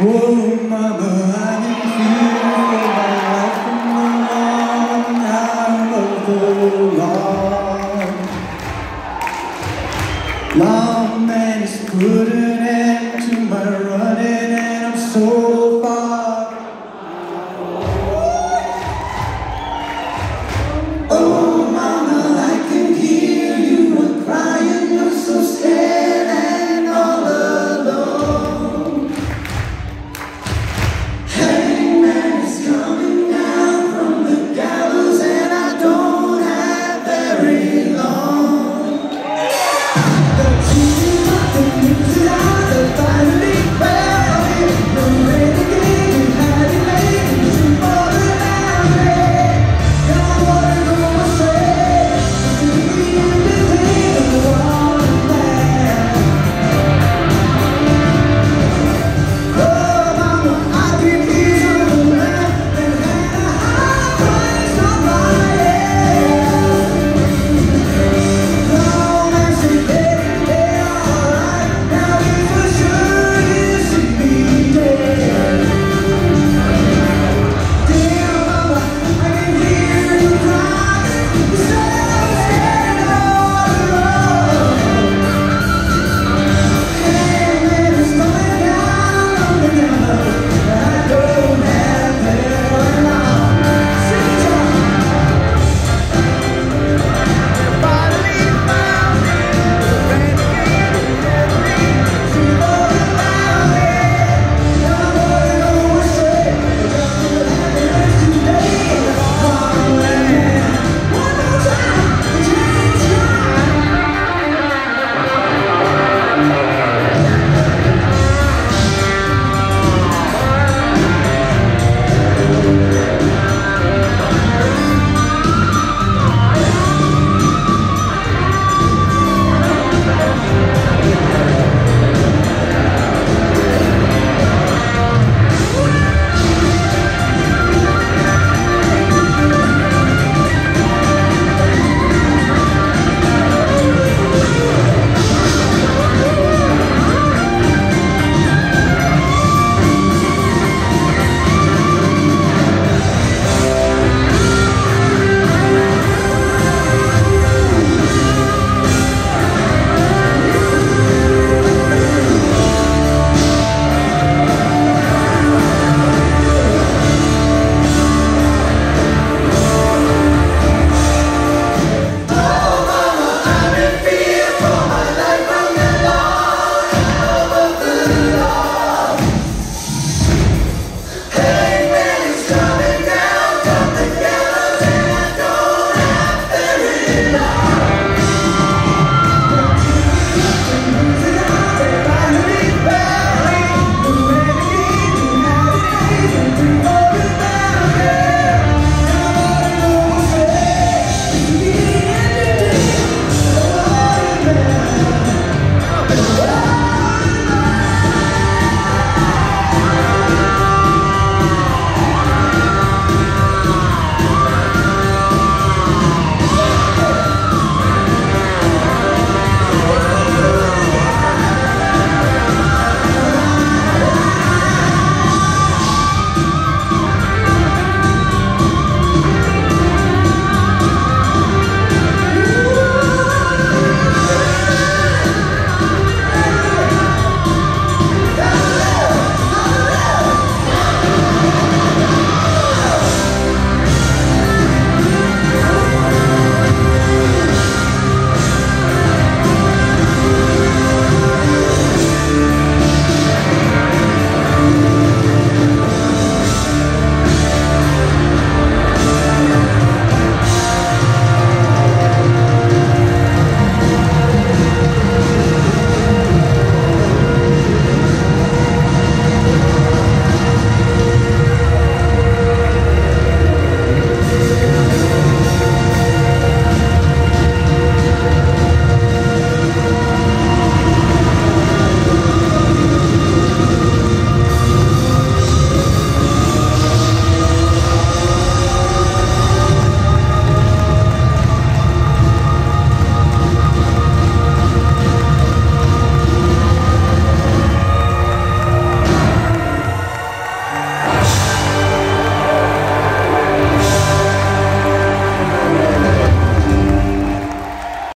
我那么爱你。